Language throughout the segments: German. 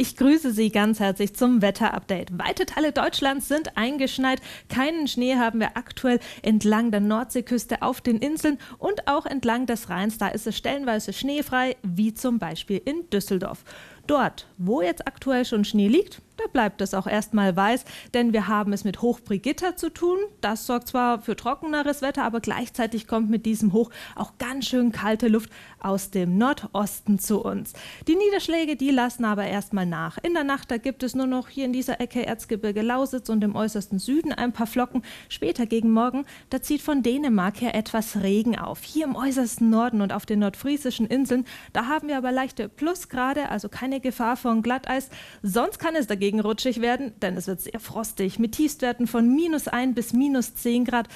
Ich grüße Sie ganz herzlich zum Wetterupdate. Weite Teile Deutschlands sind eingeschneit. Keinen Schnee haben wir aktuell entlang der Nordseeküste auf den Inseln und auch entlang des Rheins. Da ist es stellenweise schneefrei, wie zum Beispiel in Düsseldorf. Dort, wo jetzt aktuell schon Schnee liegt, bleibt es auch erstmal weiß, denn wir haben es mit Hochbrigitta zu tun. Das sorgt zwar für trockeneres Wetter, aber gleichzeitig kommt mit diesem Hoch auch ganz schön kalte Luft aus dem Nordosten zu uns. Die Niederschläge, die lassen aber erstmal nach. In der Nacht, da gibt es nur noch hier in dieser Ecke Erzgebirge Lausitz und im äußersten Süden ein paar Flocken. Später gegen Morgen, da zieht von Dänemark her etwas Regen auf. Hier im äußersten Norden und auf den nordfriesischen Inseln, da haben wir aber leichte Plusgrade, also keine Gefahr von Glatteis. Sonst kann es dagegen rutschig werden, denn es wird sehr frostig mit Tiefstwerten von minus 1 bis minus 10 Grad.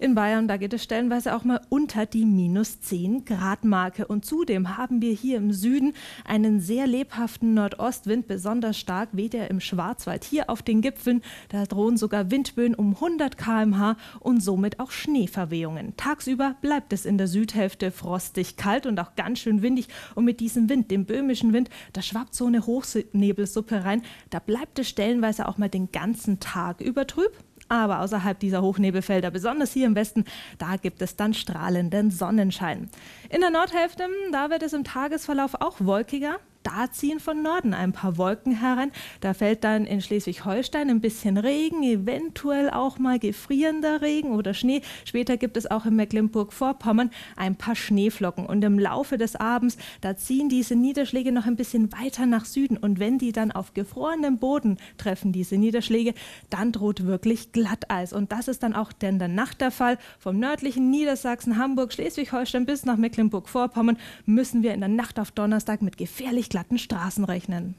In Bayern, da geht es stellenweise auch mal unter die minus 10 Grad Marke. Und zudem haben wir hier im Süden einen sehr lebhaften Nordostwind. Besonders stark weht er im Schwarzwald. Hier auf den Gipfeln, da drohen sogar Windböen um 100 km/h und somit auch Schneeverwehungen. Tagsüber bleibt es in der Südhälfte frostig kalt und auch ganz schön windig. Und mit diesem Wind, dem böhmischen Wind, da schwappt so eine Hochnebensuppe rein. Da bleibt es stellenweise auch mal den ganzen Tag über trüb. Aber außerhalb dieser Hochnebelfelder, besonders hier im Westen, da gibt es dann strahlenden Sonnenschein. In der Nordhälfte, da wird es im Tagesverlauf auch wolkiger da ziehen von Norden ein paar Wolken heran. Da fällt dann in Schleswig-Holstein ein bisschen Regen, eventuell auch mal gefrierender Regen oder Schnee. Später gibt es auch in Mecklenburg-Vorpommern ein paar Schneeflocken. Und im Laufe des Abends, da ziehen diese Niederschläge noch ein bisschen weiter nach Süden. Und wenn die dann auf gefrorenem Boden treffen, diese Niederschläge, dann droht wirklich Glatteis. Und das ist dann auch in der Nacht der Fall. Vom nördlichen Niedersachsen, Hamburg, Schleswig-Holstein bis nach Mecklenburg-Vorpommern müssen wir in der Nacht auf Donnerstag mit gefährlich glatten Straßen rechnen.